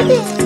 Yay!